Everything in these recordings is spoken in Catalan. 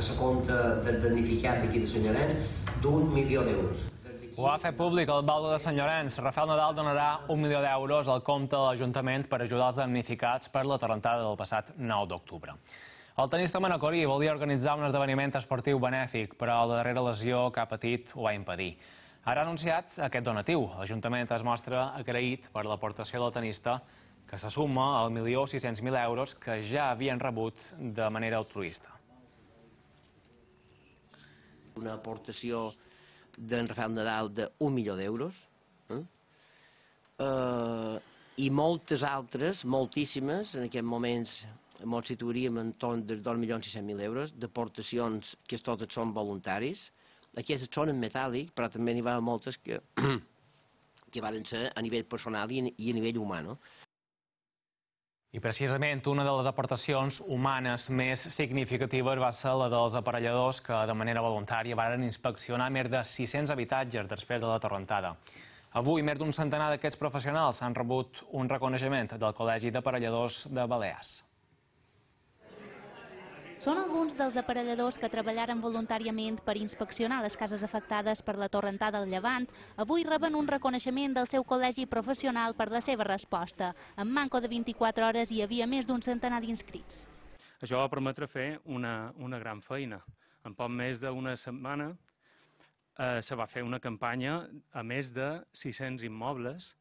a la compte del damnificat d'aquí de Sant Llorenç d'un milió d'euros. Ho ha fet públic el balde de Sant Llorenç. Rafael Nadal donarà un milió d'euros al compte de l'Ajuntament per ajudar els damnificats per la torrentada del passat 9 d'octubre. El tenista manacorí volia organitzar un esdeveniment esportiu benèfic, però la darrera lesió que ha patit ho va impedir. Ara ha anunciat aquest donatiu. L'Ajuntament es mostra agraït per l'aportació del tenista que se suma al 1.600.000 euros que ja havien rebut de manera altruista. Una aportació d'en Rafael Nadal d'un milió d'euros eh? eh, i moltes altres, moltíssimes, en aquests moments ens situaríem en torn dels 2.600.000 euros d'aportacions que totes són voluntaris. Aquestes són en metàl·lic, però també n'hi va moltes que, que van ser a nivell personal i, i a nivell humà. No? I precisament una de les aportacions humanes més significatives va ser la dels aparelladors que de manera voluntària varen inspeccionar més de 600 habitatges després de la torrentada. Avui, més d'un centenar d'aquests professionals han rebut un reconeixement del Col·legi d'Aparelladors de Balears. Són alguns dels aparelladors que treballaren voluntàriament per inspeccionar les cases afectades per la torrentada del Llevant. Avui reben un reconeixement del seu col·legi professional per la seva resposta. En manco de 24 hores hi havia més d'un centenar d'inscrits. Això va permetre fer una, una gran feina. En poc més d'una setmana eh, se va fer una campanya a més de 600 immobles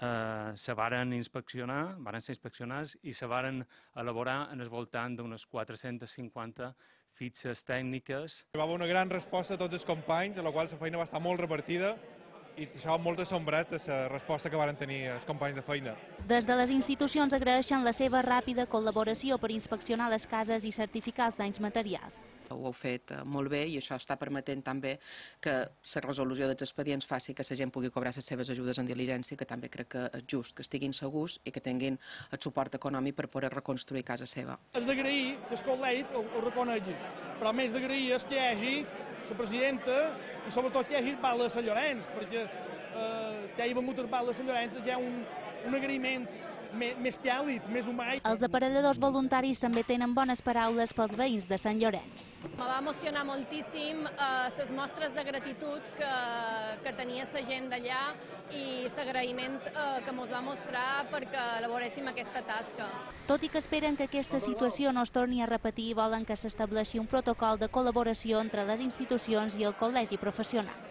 eh, se varen inspeccionar, varen ser inspeccionats i se varen elaborar en el voltant d'unes 450 fitxes tècniques. Hi va haver una gran resposta a tots els companys, a la qual la feina va estar molt repartida i deixava molt assombrat de la resposta que varen tenir els companys de feina. Des de les institucions agraeixen la seva ràpida col·laboració per inspeccionar les cases i certificar els danys materials ho heu fet eh, molt bé i això està permetent també que la resolució dels expedients faci que la gent pugui cobrar les seves ajudes en diligència, que també crec que és just, que estiguin segurs i que tinguin el suport econòmic per poder reconstruir casa seva. És d'agrair que el col·legi ho, ho reconegui, però més d'agrair és que hi hagi la presidenta i sobretot que hi hagi Pal de Sant Llorenç, perquè eh, que hi hagi vengut el Pal de Sant Llorenç ja un, un agraïment més càlid, més humà. Els aparelladors voluntaris també tenen bones paraules pels veïns de Sant Llorenç. Me va emocionar moltíssim les eh, mostres de gratitud que, que tenia la gent d'allà i l'agraïment eh, que ens va mostrar perquè elaboréssim aquesta tasca. Tot i que esperen que aquesta situació no es torni a repetir, volen que s'estableixi un protocol de col·laboració entre les institucions i el col·legi professional.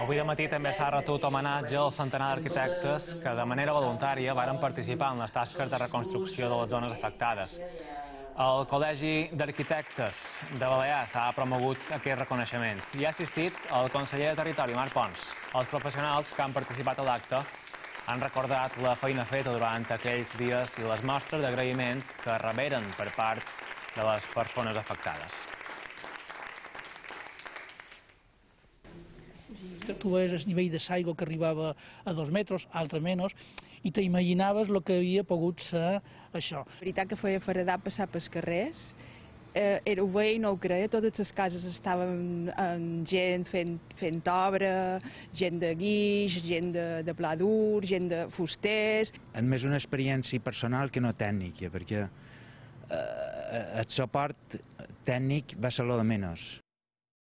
Avui de matí també s'ha retut homenatge al centenar d'arquitectes que de manera voluntària varen participar en les tasques de reconstrucció de les zones afectades. El Col·legi d'Arquitectes de Balears ha promogut aquest reconeixement i ha assistit el conseller de Territori, Marc Pons. Els professionals que han participat a l'acte han recordat la feina feta durant aquells dies i les mostres d'agraïment que reberen per part de les persones afectades. Que tu veies el nivell de l'aigua que arribava a dos metres, altre menys, i t'imaginaves el que havia pogut ser això. La veritat que feia faradat passar pels carrers, eh, era ho veia i no ho creia, totes les cases estaven amb gent fent, fent obra, gent de guix, gent de, de pla dur, gent de fusters. És més una experiència personal que no tècnica, perquè eh, el suport tècnic va ser lo de menys.